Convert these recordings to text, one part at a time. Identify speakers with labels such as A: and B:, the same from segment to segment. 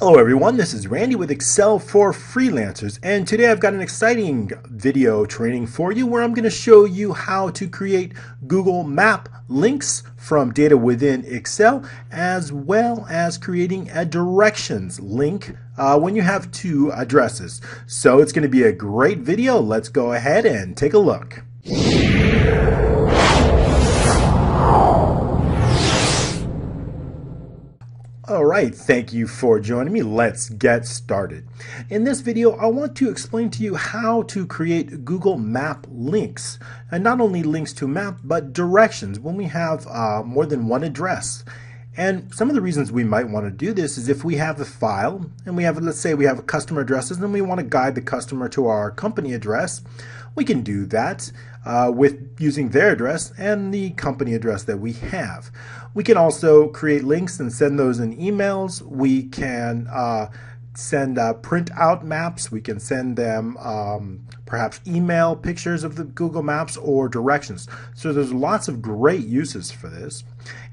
A: Hello everyone, this is Randy with Excel for Freelancers and today I've got an exciting video training for you where I'm going to show you how to create Google Map links from data within Excel as well as creating a directions link uh, when you have two addresses. So it's going to be a great video. Let's go ahead and take a look. Alright, thank you for joining me. Let's get started. In this video, I want to explain to you how to create Google Map links. And not only links to map, but directions when we have uh, more than one address. And some of the reasons we might want to do this is if we have a file and we have, let's say we have customer addresses and we want to guide the customer to our company address, we can do that uh, with using their address and the company address that we have. We can also create links and send those in emails. We can uh, send uh, print out maps. We can send them um, perhaps email pictures of the Google Maps or directions. So there's lots of great uses for this.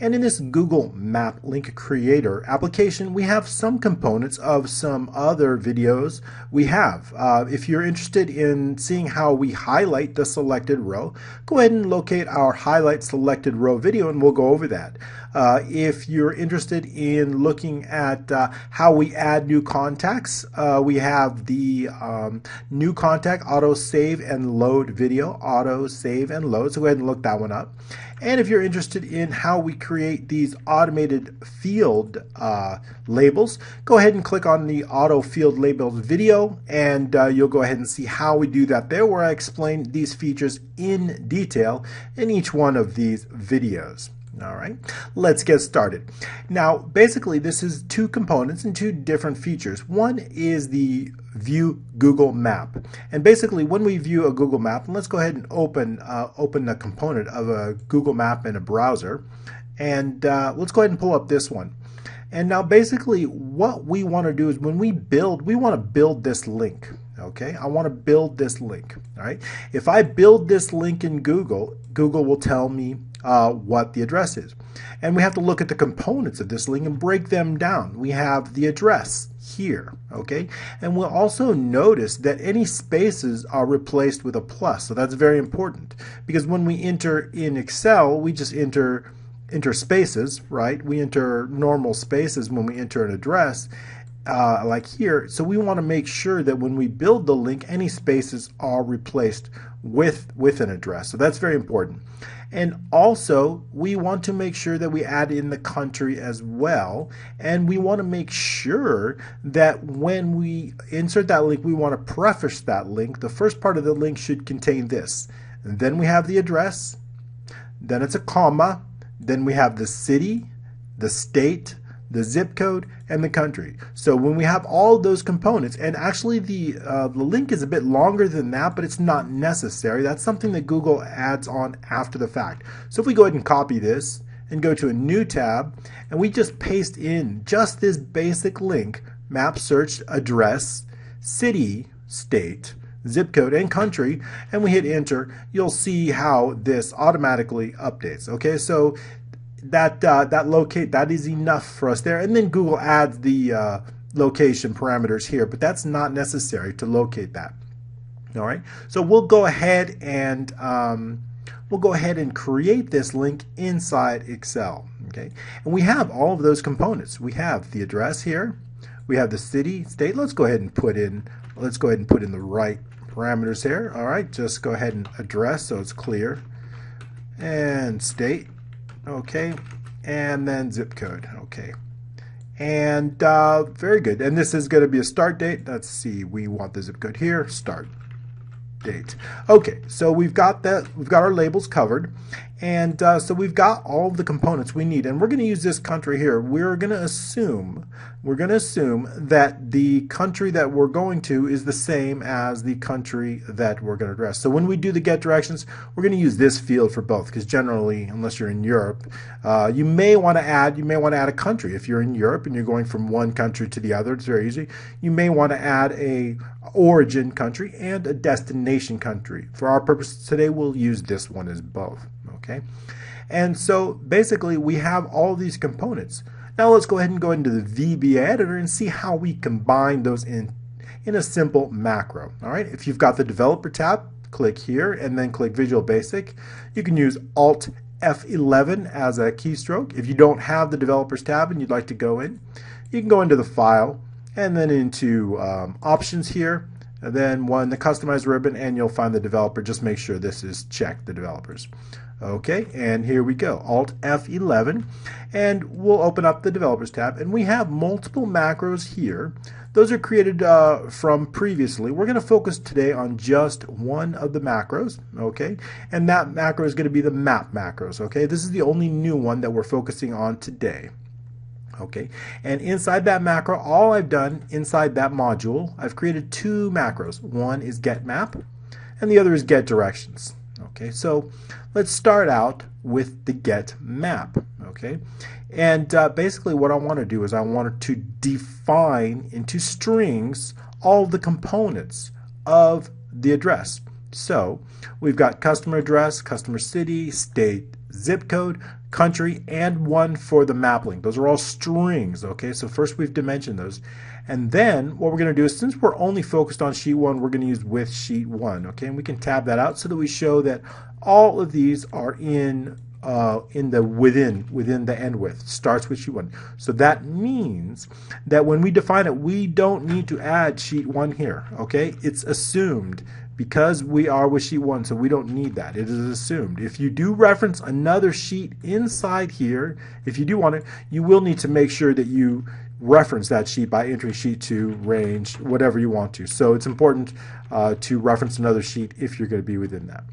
A: And in this Google Map Link Creator application, we have some components of some other videos we have. Uh, if you're interested in seeing how we highlight the selected row, go ahead and locate our highlight selected row video and we'll go over that. Uh, if you're interested in looking at uh, how we add new contacts, uh, we have the um, new contact auto save and load video, auto save and load. So go ahead and look that one up. And if you're interested in how we create these automated field uh, labels, go ahead and click on the auto field labels video and uh, you'll go ahead and see how we do that there where I explain these features in detail in each one of these videos. All right, let's get started. Now, basically, this is two components and two different features. One is the view Google Map. And basically, when we view a Google Map, and let's go ahead and open, uh, open a component of a Google Map in a browser. And uh, let's go ahead and pull up this one. And now basically what we want to do is when we build, we want to build this link. Okay, I want to build this link. All right, if I build this link in Google, Google will tell me uh, what the address is. And we have to look at the components of this link and break them down. We have the address here, okay? And we'll also notice that any spaces are replaced with a plus. So that's very important because when we enter in Excel, we just enter enter spaces, right? We enter normal spaces when we enter an address uh, like here. So we want to make sure that when we build the link, any spaces are replaced with, with an address. So that's very important. And also, we want to make sure that we add in the country as well. And we want to make sure that when we insert that link, we want to preface that link. The first part of the link should contain this. And then we have the address, then it's a comma, then we have the city, the state, the zip code, and the country. So when we have all those components, and actually the, uh, the link is a bit longer than that, but it's not necessary. That's something that Google adds on after the fact. So if we go ahead and copy this and go to a new tab, and we just paste in just this basic link, map search address, city, state, zip code and country and we hit enter you'll see how this automatically updates okay so that uh, that locate that is enough for us there. And then Google adds the uh, location parameters here but that's not necessary to locate that. All right? So we'll go ahead and um, we'll go ahead and create this link inside Excel okay? And we have all of those components. We have the address here. We have the city state. Let's go ahead and put in let's go ahead and put in the right parameters here. All right? Just go ahead and address so it's clear. And state okay. And then zip code. Okay. And uh, very good. And this is going to be a start date. Let's see. We want the zip code here. Start date. Okay. So we've got that we've got our labels covered and uh, so we've got all of the components we need and we're going to use this country here we're going to assume we're going to assume that the country that we're going to is the same as the country that we're going to address. So when we do the get directions, we're going to use this field for both because generally, unless you're in Europe, uh, you may want to add you may want to add a country. If you're in Europe and you're going from one country to the other, it's very easy. You may want to add a origin country and a destination country. For our purposes today, we'll use this one as both. Okay, and so basically we have all these components. Now let's go ahead and go into the VBA editor and see how we combine those in, in a simple macro. All right, if you've got the developer tab, click here and then click Visual Basic. You can use Alt F11 as a keystroke. If you don't have the developers tab and you'd like to go in, you can go into the file and then into um, options here and then one the customize ribbon and you'll find the developer just make sure this is checked the developers okay and here we go. Alt F11 and we'll open up the developers tab and we have multiple macros here. Those are created uh, from previously. We're going to focus today on just one of the macros okay? And that macro is going to be the map macros okay? This is the only new one that we're focusing on today okay? And inside that macro all I've done inside that module I've created two macros. One is get map and the other is get directions okay so let's start out with the get map okay? And uh, basically what I want to do is I want to define into strings all the components of the address. So we've got customer address customer city state zip code country, and one for the map link. Those are all strings, okay? So first we've dimensioned those. And then what we're going to do is since we're only focused on sheet 1, we're going to use with sheet 1, okay? And we can tab that out so that we show that all of these are in uh, in the within within the end with starts with sheet one. So that means that when we define it, we don't need to add sheet one here. Okay, it's assumed because we are with sheet 1, so we don't need that. It is assumed. If you do reference another sheet inside here, if you do want it, you will need to make sure that you reference that sheet by entering sheet 2, range, whatever you want to. So it's important uh, to reference another sheet if you're going to be within that.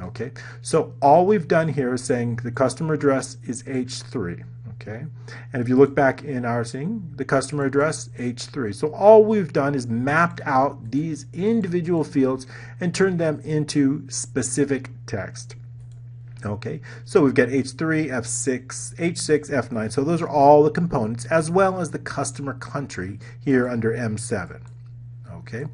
A: Okay, so all we've done here is saying the customer address is H3 okay? And if you look back in our thing, the customer address, H3. So all we've done is mapped out these individual fields and turned them into specific text. Okay, so we've got H3, F6, H6, F9. So those are all the components as well as the customer country here under M7. Okay,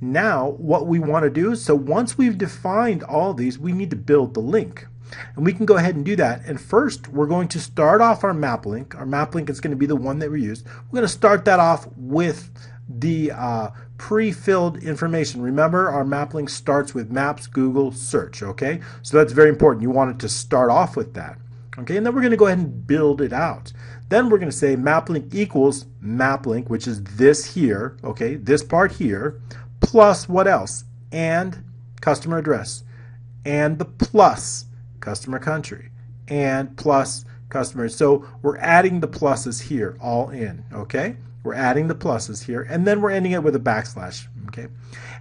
A: now what we want to do, is so once we've defined all these, we need to build the link. And we can go ahead and do that. And first, we're going to start off our map link. Our map link is going to be the one that we use. We're going to start that off with the uh, pre-filled information. Remember, our map link starts with Maps, Google, Search, okay? So that's very important. You want it to start off with that. Okay, and then we're going to go ahead and build it out. Then we're going to say map link equals map link, which is this here, okay, this part here, plus what else? And customer address, and the plus customer country, and plus customers. So we're adding the pluses here all in, okay? We're adding the pluses here, and then we're ending it with a backslash, okay?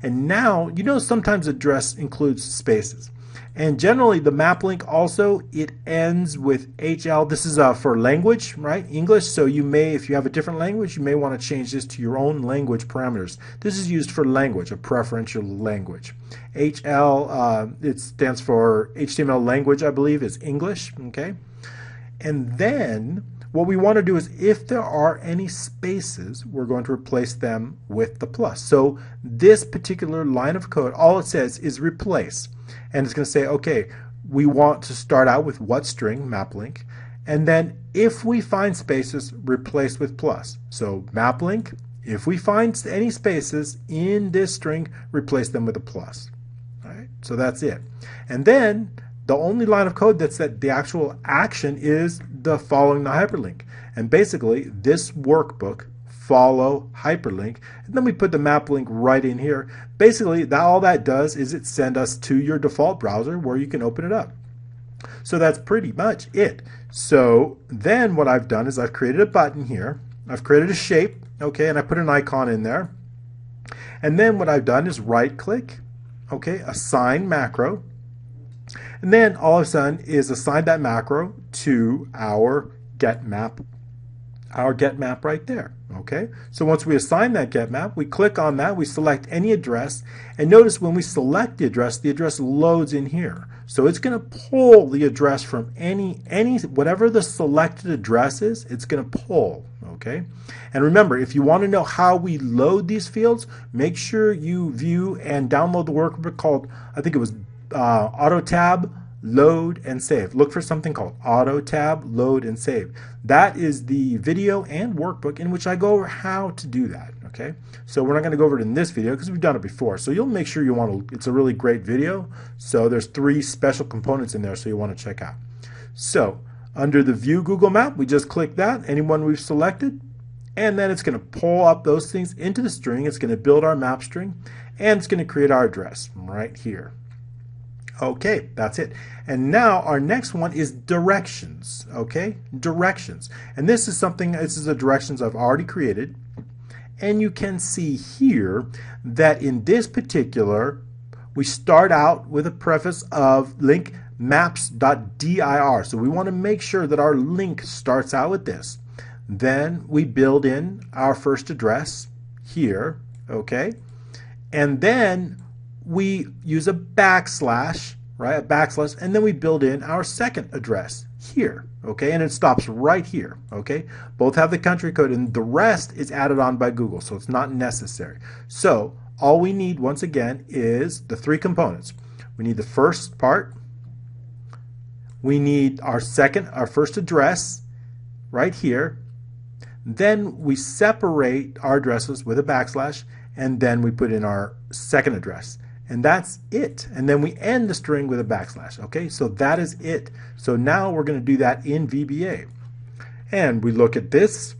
A: And now, you know sometimes address includes spaces. And generally, the map link also, it ends with HL. This is uh, for language, right? English. So you may, if you have a different language, you may want to change this to your own language parameters. This is used for language, a preferential language. HL, uh, it stands for HTML language, I believe, is English, okay? And then what we want to do is if there are any spaces, we're going to replace them with the plus. So this particular line of code, all it says is replace. And it's going to say, okay, we want to start out with what string, map link, and then if we find spaces, replace with plus. So map link, if we find any spaces in this string, replace them with a plus. All right, so that's it. And then the only line of code that's that the actual action is the following the hyperlink. And basically, this workbook follow hyperlink and then we put the map link right in here. Basically that all that does is it send us to your default browser where you can open it up. So that's pretty much it. So then what I've done is I've created a button here. I've created a shape okay and I put an icon in there. And then what I've done is right click okay assign macro and then all I've done is assign that macro to our get map, our get map right there. Okay, so once we assign that get map, we click on that, we select any address, and notice when we select the address, the address loads in here. So it's going to pull the address from any, any, whatever the selected address is, it's going to pull. Okay, and remember, if you want to know how we load these fields, make sure you view and download the workbook called, I think it was uh, AutoTab load and save. Look for something called auto tab, load and save. That is the video and workbook in which I go over how to do that. Okay, so we're not going to go over it in this video because we've done it before. So you'll make sure you want to, it's a really great video. So there's three special components in there so you want to check out. So under the view Google Map, we just click that, anyone we've selected, and then it's going to pull up those things into the string. It's going to build our map string and it's going to create our address right here. Okay, that's it. And now our next one is directions, okay? Directions. And this is something, this is the directions I've already created. And you can see here that in this particular, we start out with a preface of link maps.dir. So we want to make sure that our link starts out with this. Then we build in our first address here, okay? And then we use a backslash, right? A backslash, and then we build in our second address here, okay? And it stops right here, okay? Both have the country code, and the rest is added on by Google, so it's not necessary. So all we need, once again, is the three components. We need the first part. We need our second, our first address right here. Then we separate our addresses with a backslash, and then we put in our second address. And that's it. And then we end the string with a backslash. Okay, so that is it. So now we're going to do that in VBA. And we look at this.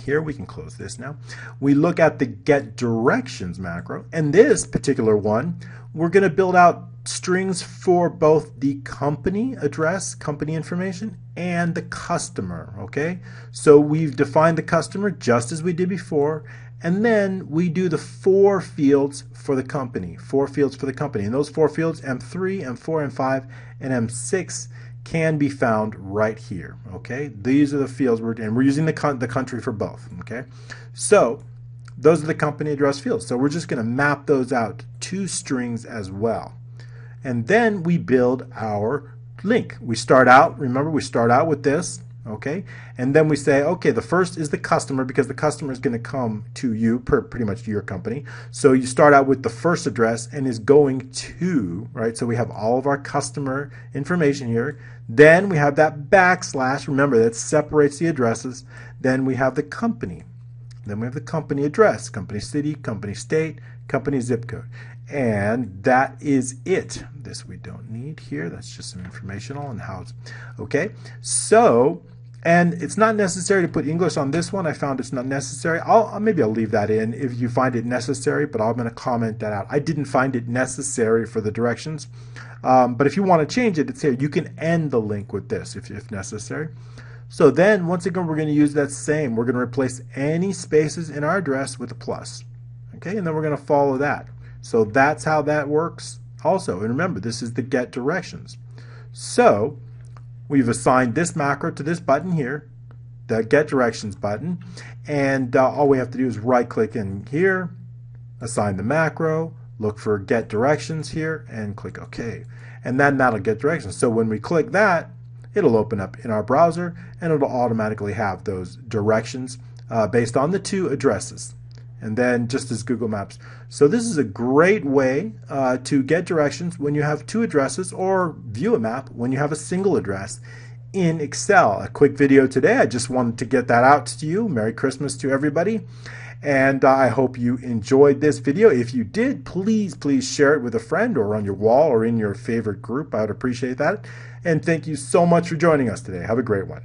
A: Here we can close this now. We look at the get directions macro. And this particular one, we're going to build out strings for both the company address, company information, and the customer, okay? So we've defined the customer just as we did before, and then we do the four fields for the company, four fields for the company. And those four fields, M3, M4, M5, and M6, can be found right here, okay? These are the fields, we're, and we're using the, the country for both, okay? So those are the company address fields. So we're just gonna map those out to strings as well. And then we build our link. We start out, remember we start out with this, okay? And then we say, okay, the first is the customer because the customer is going to come to you, per, pretty much to your company. So you start out with the first address and is going to, right? So we have all of our customer information here. Then we have that backslash, remember that separates the addresses. Then we have the company. Then we have the company address, company city, company state, company zip code. And that is it. This we don't need here. That's just some informational on how it's okay. So and it's not necessary to put English on this one. I found it's not necessary. I'll maybe I'll leave that in if you find it necessary, but I'm going to comment that out. I didn't find it necessary for the directions. Um, but if you want to change it, it's here. You can end the link with this if, if necessary. So then, once again, we're going to use that same. We're going to replace any spaces in our address with a plus. Okay, and then we're going to follow that. So that's how that works also. And remember, this is the get directions. So We've assigned this macro to this button here, the get directions button, and uh, all we have to do is right click in here, assign the macro, look for get directions here, and click OK. And then that'll get directions. So when we click that, it'll open up in our browser and it'll automatically have those directions uh, based on the two addresses and then just as Google Maps. So this is a great way uh, to get directions when you have two addresses or view a map when you have a single address in Excel. A quick video today. I just wanted to get that out to you. Merry Christmas to everybody. And uh, I hope you enjoyed this video. If you did, please, please share it with a friend or on your wall or in your favorite group. I would appreciate that. And thank you so much for joining us today. Have a great one.